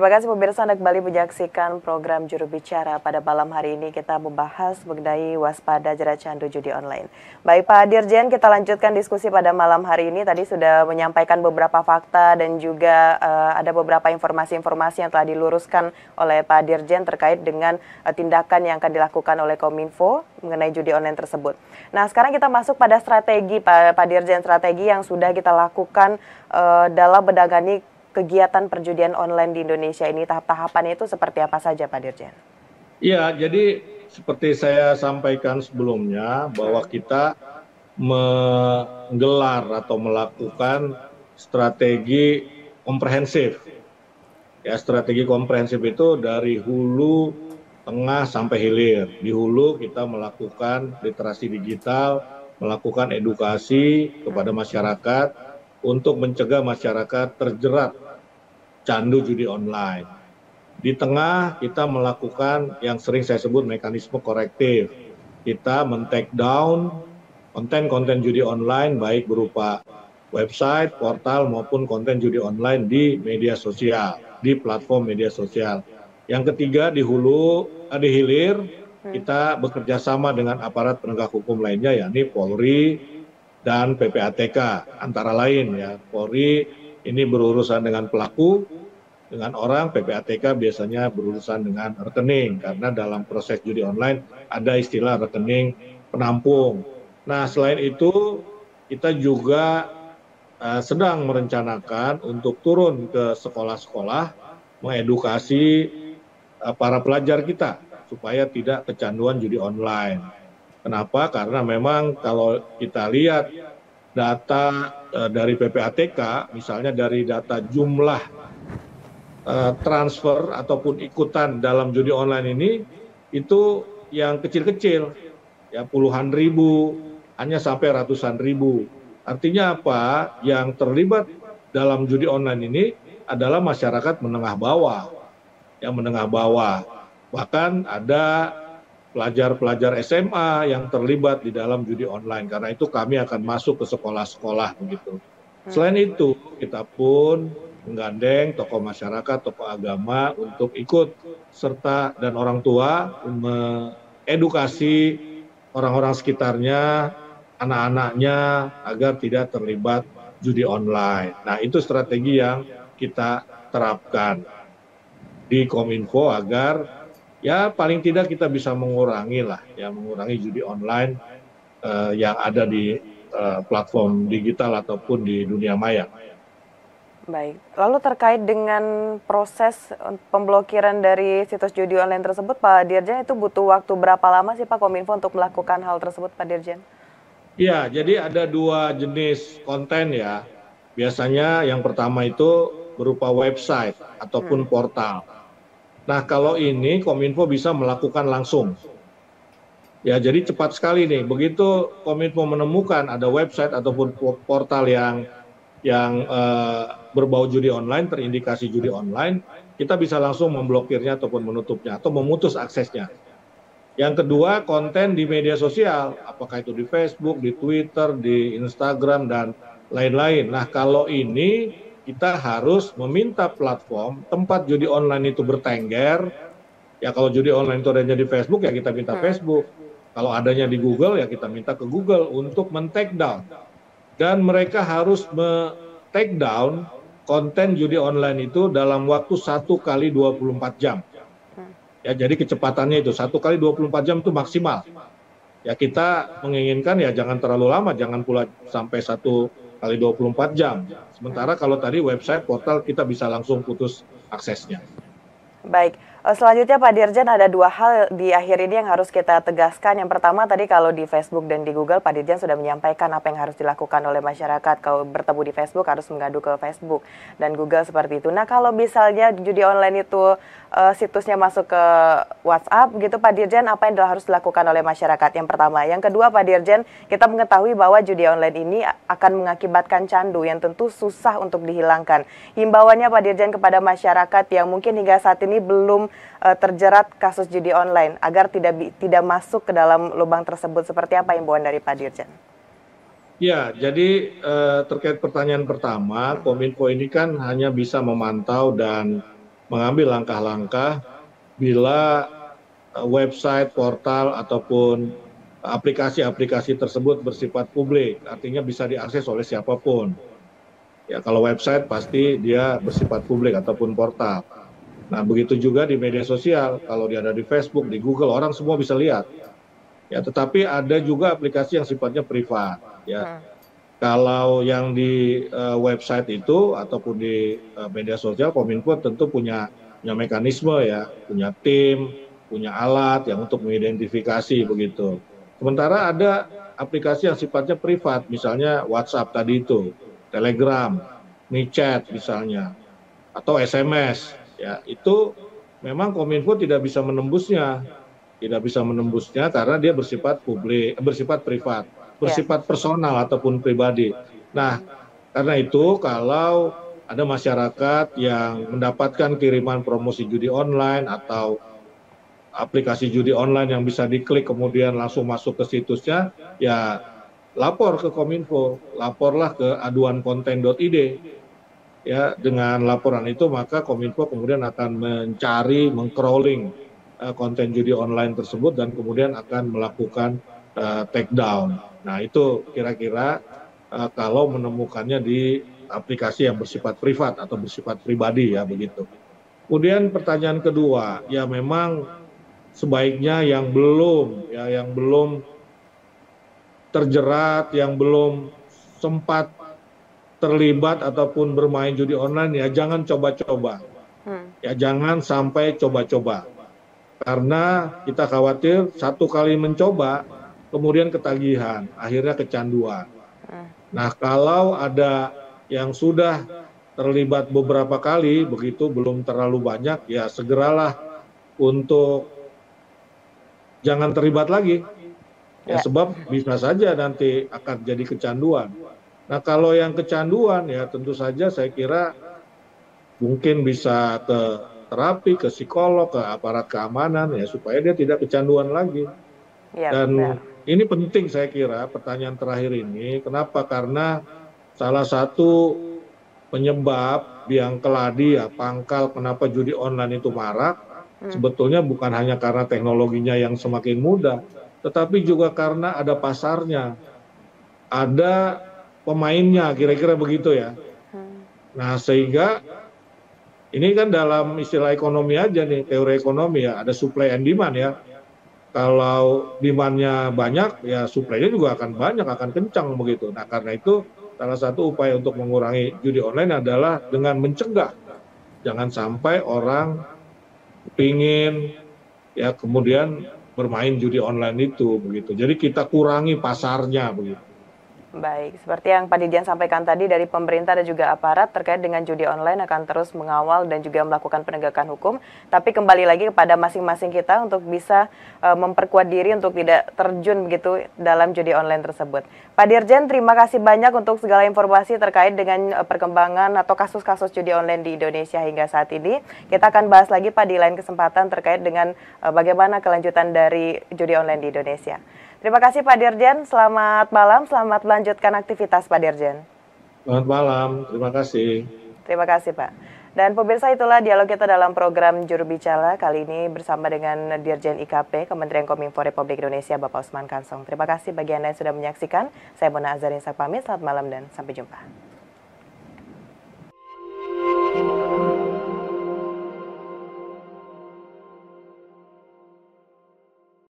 Terima kasih pemirsa Anda kembali menyaksikan program Juru Bicara. Pada malam hari ini kita membahas mengenai waspada jerat candu judi online. Baik Pak Dirjen, kita lanjutkan diskusi pada malam hari ini. Tadi sudah menyampaikan beberapa fakta dan juga uh, ada beberapa informasi-informasi yang telah diluruskan oleh Pak Dirjen terkait dengan uh, tindakan yang akan dilakukan oleh Kominfo mengenai judi online tersebut. Nah sekarang kita masuk pada strategi Pak, Pak Dirjen, strategi yang sudah kita lakukan uh, dalam menangani kegiatan perjudian online di Indonesia ini tahap-tahapannya itu seperti apa saja Pak Dirjen? Iya, jadi seperti saya sampaikan sebelumnya bahwa kita menggelar atau melakukan strategi komprehensif. Ya, strategi komprehensif itu dari hulu, tengah sampai hilir. Di hulu kita melakukan literasi digital, melakukan edukasi kepada masyarakat untuk mencegah masyarakat terjerat candu judi online. Di tengah kita melakukan yang sering saya sebut mekanisme korektif. Kita men-take down konten-konten judi online baik berupa website, portal maupun konten judi online di media sosial, di platform media sosial. Yang ketiga di hulu, di hilir kita bekerja sama dengan aparat penegak hukum lainnya yakni Polri dan PPATK antara lain ya. Polri ini berurusan dengan pelaku, dengan orang, PPATK biasanya berurusan dengan rekening, karena dalam proses judi online ada istilah rekening penampung. Nah, selain itu, kita juga uh, sedang merencanakan untuk turun ke sekolah-sekolah, mengedukasi uh, para pelajar kita, supaya tidak kecanduan judi online. Kenapa? Karena memang kalau kita lihat data uh, dari PPATK, misalnya dari data jumlah uh, transfer ataupun ikutan dalam judi online ini, itu yang kecil-kecil, ya puluhan ribu, hanya sampai ratusan ribu. Artinya apa? Yang terlibat dalam judi online ini adalah masyarakat menengah bawah, yang menengah bawah. Bahkan ada pelajar-pelajar SMA yang terlibat di dalam judi online. Karena itu kami akan masuk ke sekolah-sekolah begitu. Hmm. Selain itu, kita pun menggandeng tokoh masyarakat, tokoh agama untuk ikut serta dan orang tua mengedukasi orang-orang sekitarnya, anak-anaknya agar tidak terlibat judi online. Nah, itu strategi yang kita terapkan di Kominfo agar ya paling tidak kita bisa mengurangi lah ya mengurangi judi online uh, yang ada di uh, platform digital ataupun di dunia maya. Baik, lalu terkait dengan proses pemblokiran dari situs judi online tersebut, Pak Dirjen itu butuh waktu berapa lama sih Pak Kominfo untuk melakukan hal tersebut, Pak Dirjen? Iya, jadi ada dua jenis konten ya. Biasanya yang pertama itu berupa website ataupun hmm. portal Nah, kalau ini Kominfo bisa melakukan langsung. Ya, jadi cepat sekali nih. Begitu Kominfo menemukan ada website ataupun portal yang yang uh, berbau judi online, terindikasi judi online, kita bisa langsung memblokirnya ataupun menutupnya atau memutus aksesnya. Yang kedua, konten di media sosial, apakah itu di Facebook, di Twitter, di Instagram dan lain-lain. Nah, kalau ini kita harus meminta platform tempat judi online itu bertengger. Ya kalau judi online itu adanya di Facebook ya kita minta hmm. Facebook. Kalau adanya di Google ya kita minta ke Google untuk men-take down. Dan mereka harus me-take down konten judi online itu dalam waktu satu kali 24 jam. Hmm. Ya jadi kecepatannya itu satu kali 24 jam itu maksimal. Ya kita menginginkan ya jangan terlalu lama, jangan pula sampai satu kali 24 jam. Sementara kalau tadi website portal kita bisa langsung putus aksesnya. Baik, selanjutnya Pak Dirjen ada dua hal di akhir ini yang harus kita tegaskan. Yang pertama tadi kalau di Facebook dan di Google Pak Dirjen sudah menyampaikan apa yang harus dilakukan oleh masyarakat. Kalau bertemu di Facebook harus mengadu ke Facebook dan Google seperti itu. Nah kalau misalnya judi online itu uh, situsnya masuk ke WhatsApp gitu Pak Dirjen apa yang harus dilakukan oleh masyarakat? Yang pertama. Yang kedua Pak Dirjen kita mengetahui bahwa judi online ini akan mengakibatkan candu yang tentu susah untuk dihilangkan. Himbauannya Pak Dirjen kepada masyarakat yang mungkin hingga saat ini belum uh, terjerat kasus judi online agar tidak tidak masuk ke dalam lubang tersebut seperti apa imbauan dari Pak Dirjen? Ya, jadi uh, terkait pertanyaan pertama, Kominfo ini kan hanya bisa memantau dan mengambil langkah-langkah bila uh, website, portal ataupun aplikasi-aplikasi tersebut bersifat publik, artinya bisa diakses oleh siapa pun. Ya, kalau website pasti dia bersifat publik ataupun portal. Nah, begitu juga di media sosial, kalau dia ada di Facebook, di Google, orang semua bisa lihat. Ya, tetapi ada juga aplikasi yang sifatnya privat. Ya, hmm. kalau yang di uh, website itu ataupun di uh, media sosial, Kominfo tentu punya punya mekanisme ya, punya tim, punya alat yang untuk mengidentifikasi begitu. Sementara ada aplikasi yang sifatnya privat, misalnya WhatsApp tadi itu, Telegram, WeChat misalnya, atau SMS, ya itu memang Kominfo tidak bisa menembusnya, tidak bisa menembusnya karena dia bersifat publik, bersifat privat, bersifat personal ataupun pribadi. Nah, karena itu kalau ada masyarakat yang mendapatkan kiriman promosi judi online atau aplikasi judi online yang bisa diklik kemudian langsung masuk ke situsnya, ya lapor ke Kominfo, laporlah ke aduan konten.id. Ya, dengan laporan itu maka Kominfo kemudian akan mencari, mengcrawling uh, konten judi online tersebut dan kemudian akan melakukan uh, take down. Nah, itu kira-kira uh, kalau menemukannya di aplikasi yang bersifat privat atau bersifat pribadi ya begitu. Kemudian pertanyaan kedua, ya memang sebaiknya yang belum ya yang belum terjerat yang belum sempat terlibat ataupun bermain judi online ya jangan coba-coba hmm. ya jangan sampai coba-coba karena kita khawatir satu kali mencoba kemudian ketagihan akhirnya kecanduan hmm. nah kalau ada yang sudah terlibat beberapa kali begitu belum terlalu banyak ya segeralah untuk jangan terlibat lagi. Ya, ya, sebab bisa saja nanti akan jadi kecanduan. Nah, kalau yang kecanduan ya tentu saja saya kira mungkin bisa ke terapi, ke psikolog, ke aparat keamanan ya supaya dia tidak kecanduan lagi. Ya, Dan benar. ini penting saya kira pertanyaan terakhir ini. Kenapa? Karena salah satu penyebab yang keladi ya pangkal kenapa judi online itu marak Hmm. sebetulnya bukan hanya karena teknologinya yang semakin mudah, tetapi juga karena ada pasarnya, ada pemainnya, kira-kira begitu ya. Hmm. Nah, sehingga ini kan dalam istilah ekonomi aja nih, teori ekonomi ya, ada supply and demand ya. Kalau demandnya banyak, ya supply-nya juga akan banyak, akan kencang begitu. Nah, karena itu salah satu upaya untuk mengurangi judi online adalah dengan mencegah. Jangan sampai orang pingin ya kemudian bermain judi online itu begitu. Jadi kita kurangi pasarnya begitu. Baik, seperti yang Pak Didian sampaikan tadi dari pemerintah dan juga aparat terkait dengan judi online akan terus mengawal dan juga melakukan penegakan hukum. Tapi kembali lagi kepada masing-masing kita untuk bisa uh, memperkuat diri untuk tidak terjun begitu dalam judi online tersebut. Pak Dirjen, terima kasih banyak untuk segala informasi terkait dengan uh, perkembangan atau kasus-kasus judi online di Indonesia hingga saat ini. Kita akan bahas lagi Pak di lain kesempatan terkait dengan uh, bagaimana kelanjutan dari judi online di Indonesia. Terima kasih Pak Dirjen, selamat malam, selamat melanjutkan aktivitas Pak Dirjen. Selamat malam, terima kasih. Terima kasih Pak. Dan pemirsa itulah dialog kita dalam program Juru Bicara kali ini bersama dengan Dirjen IKP Kementerian Kominfo Republik Indonesia Bapak Usman Kansong. Terima kasih bagi Anda yang sudah menyaksikan. Saya Mona Azarin Sak pamit, selamat malam dan sampai jumpa.